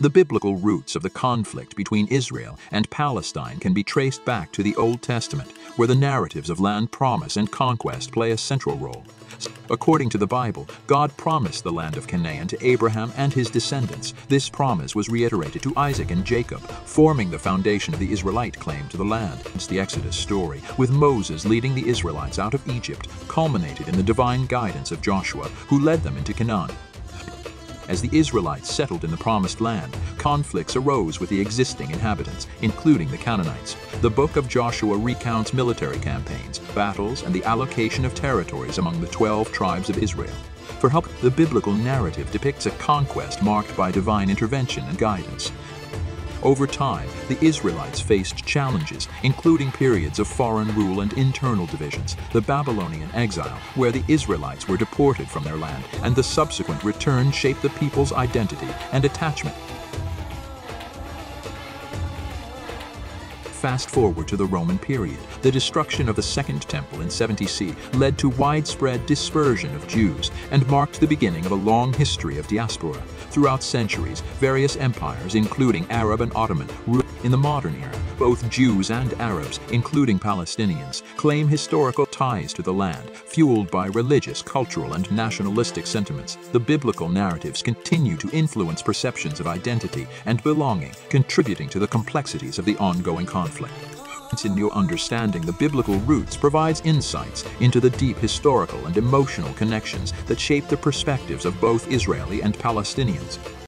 The biblical roots of the conflict between Israel and Palestine can be traced back to the Old Testament, where the narratives of land promise and conquest play a central role. According to the Bible, God promised the land of Canaan to Abraham and his descendants. This promise was reiterated to Isaac and Jacob, forming the foundation of the Israelite claim to the land. It's the Exodus story, with Moses leading the Israelites out of Egypt, culminated in the divine guidance of Joshua, who led them into Canaan. As the Israelites settled in the Promised Land, conflicts arose with the existing inhabitants, including the Canaanites. The book of Joshua recounts military campaigns, battles, and the allocation of territories among the 12 tribes of Israel. For help, the biblical narrative depicts a conquest marked by divine intervention and guidance. Over time, the Israelites faced challenges, including periods of foreign rule and internal divisions, the Babylonian exile, where the Israelites were deported from their land, and the subsequent return shaped the people's identity and attachment Fast forward to the Roman period. The destruction of the Second Temple in 70 C led to widespread dispersion of Jews and marked the beginning of a long history of diaspora. Throughout centuries, various empires, including Arab and Ottoman, ruled in the modern era. Both Jews and Arabs, including Palestinians, claim historical ties to the land, fueled by religious, cultural, and nationalistic sentiments. The biblical narratives continue to influence perceptions of identity and belonging, contributing to the complexities of the ongoing conflict in your understanding the biblical roots provides insights into the deep historical and emotional connections that shape the perspectives of both Israeli and Palestinians.